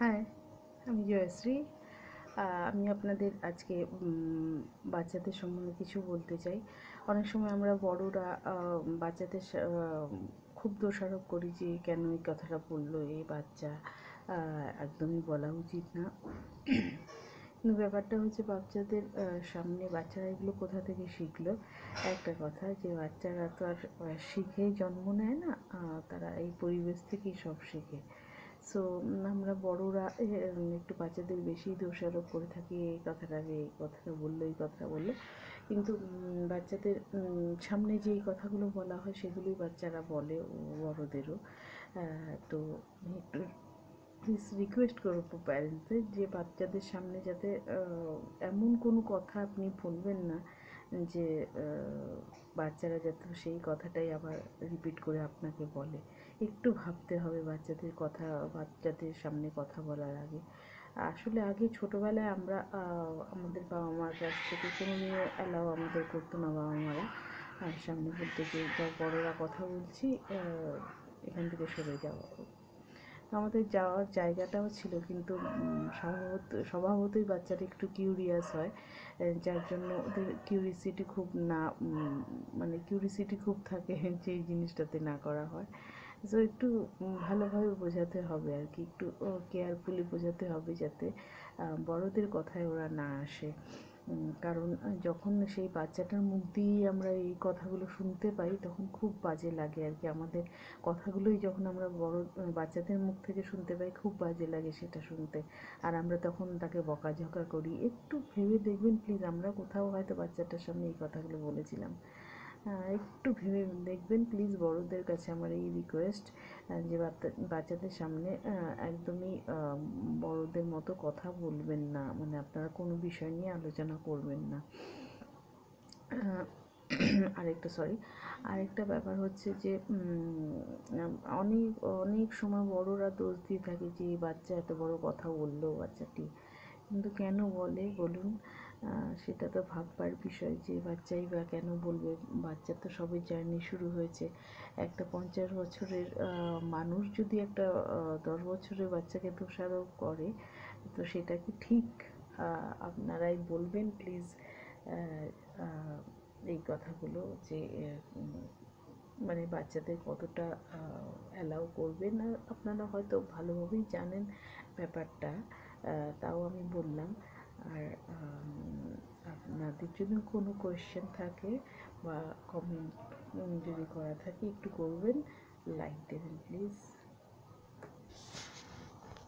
High আমি জয়শ্রী আমি আপনাদের আজকে বাচ্চাদের সম্বন্ধে কিছু বলতে চাই। অনেক সময় আমরা বড়রা বাচ্চাদের খুব দোষারোপ করি যে, কেন এই কথাটা বলল এই বাচ্চা? একদমই বলা উচিত না। কিন্তু ব্যাপারটা হচ্ছে বাচ্চাদের সামনে বাচ্চারা এগুলো কোথা থেকে শিখলো? একটা কথা যে, বাচ্চারা তো আর শিখেই জন্ম নেয় না তারা এই পরিবেশ থেকেই সব শেখে। সো আমরা বড়রা একটু বাচ্চাদের বেশি দোষারোপ করে থাকি, এই কথাটা যে এই কথাটা বলল, এই কথাটা বলল। কিন্তু বাচ্চাদের সামনে যেই কথাগুলো বলা হয়, সেগুলোই বাচ্চারা বলে বড়দেরও। তো একটু প্লিজ রিকোয়েস্ট করব প্যারেন্টসদের যে বাচ্চাদের সামনে যাতে এমন কোনো কথা আপনি বলবেন না যে বাচ্চারা যাতে সেই কথাটাই আবার রিপিট করে আপনাকে বলে। একটু ভাবতে হবে বাচ্চাদের কথা, বাচ্চাদের সামনে কথা বলার আগে। আসলে আগে ছোটোবেলায় আমরা আমাদের বাবা মার কাছ থেকে কোনো নিয়ে অ্যালাউ আমাদের করতো না বাবা মারা আর সামনে বলতে যে বড়রা কথা বলছি এখান থেকে সরে যাওয়া আমাদের যাওয়ার জায়গাটাও ছিল, কিন্তু স্বভাবত, স্বভাবতই বাচ্চারা একটু কিউরিয়াস হয় যার জন্য ওদের কিউরিসিটি খুব না মানে কিউরিসিটি খুব থাকে যে এই জিনিসটাতে না করা হয়। সো একটু ভালোভাবে বোঝাতে হবে আর কি, একটু কেয়ারফুলি বোঝাতে হবে যাতে বড়দের কথায় ওরা না আসে। কারণ যখন সেই বাচ্চাটার মুখ দিয়েই আমরা এই কথাগুলো শুনতে পাই, তখন খুব বাজে লাগে আর কি আমাদের কথাগুলোই যখন আমরা বড় বাচ্চাদের মুখ থেকে শুনতে পাই, খুব বাজে লাগে সেটা শুনতে। আর আমরা তখন তাকে বকাঝকা করি। একটু ভেবে দেখবেন প্লিজ আমরা কোথাও হয়তো বাচ্চাটার সামনে এই কথাগুলো বলেছিলাম। একটু ভেবে দেখবেন প্লিজ বড়দের কাছে আমার এই রিকোয়েস্ট যে বাচ্চা- বাচ্চাদের সামনে একদমই বড়দের মতো কথা বলবেন না। মানে আপনারা কোনো বিষয় নিয়ে আলোচনা করবেন না। আরেকটা সরি আরেকটা ব্যাপার হচ্ছে যে অনেক অনেক সময় বড়রা দোষ দিয়ে থাকে যে বাচ্চা এত বড় কথা বলল, বাচ্চাটি। কিন্তু কেন বলে বলুন? সেটা তো ভাববার বিষয় যে বাচ্চাই বা কেন বলবে? বাচ্চা তো সবে জার্নি শুরু হয়েছে। একটা পঞ্চাশ বছরের মানুষ যদি একটা দশ বছরের বাচ্চাকে দোষারোপ করে, তো সেটা কি ঠিক? আপনারাই বলবেন প্লিজ এই কথাগুলো যে মানে বাচ্চাদের কতটা অ্যালাউ করবেন আর আপনারা হয়তো ভালোভাবেই জানেন ব্যাপারটা। তাও আমি বললাম। আর আপনাদের যদি কোনো কোয়েশ্চেন থাকে বা কমেন্ট যদি করা থাকে, একটু করবেন লাইক দেবেন প্লিজ